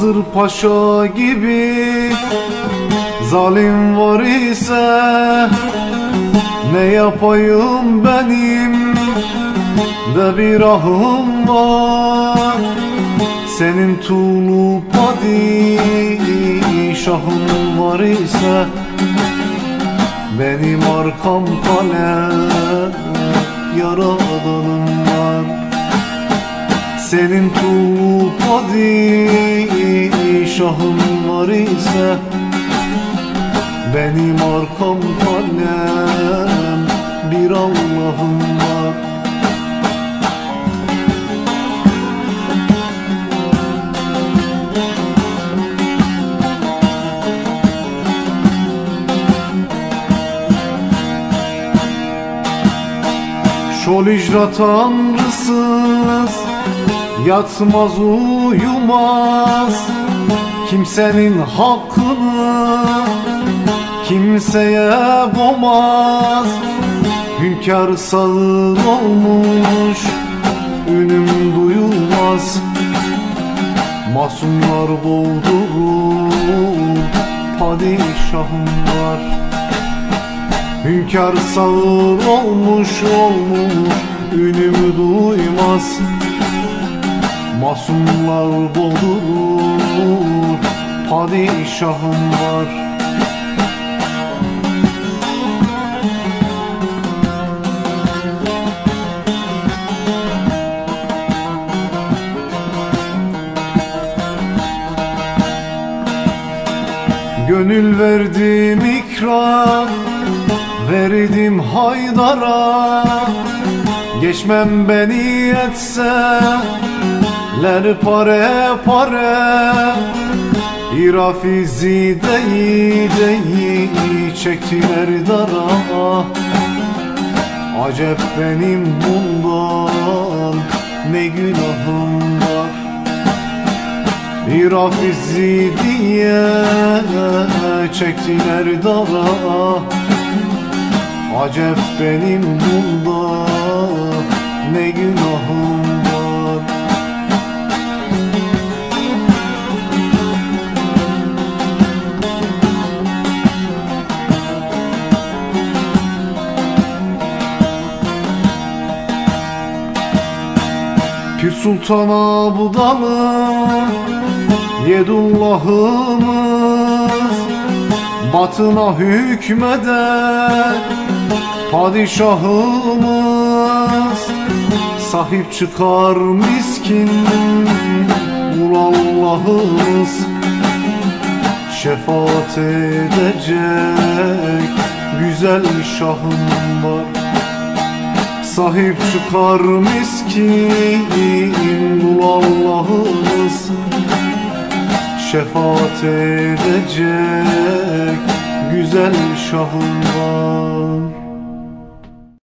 Hızır Paşa gibi zalim var ise Ne yapayım benim? De bir ahım var? Senin tuğlu padişahın var ise Benim arkam kale yaradanım var. Senin tuğ padişahın var ise Benim arkam kalem. Bir Allah'ım var. Şol icra tanrısız Yatmaz uyumaz Kimsenin hakkını Kimseye bomaz. Hünkâr sağır olmuş Ünüm duyulmaz. Masumlar boğdurur Padişahım var Hünkâr sağır olmuş olmuş Ünümü duymaz Masumlar boğdurur Padişahım var. Gönül verdim ikram Verdim Haydar'a. Geçmem beni etse Ler pare pare İrafizi deyi deyi Çektiler dara. Acep benim bundan Ne günahım var? İrafizi diye Çektiler dara. Acep benim bunda Ne günahım Pir Sultan Abdalım Yedullahımız Batına hükmeder. Padişahımız Sahip çıkar miskin Kul Allah'ımız Şefaat edecek Güzel şahım var Sahip çıkar miskin Kul Allah'ımız. Şefaat edecek Güzel şahım var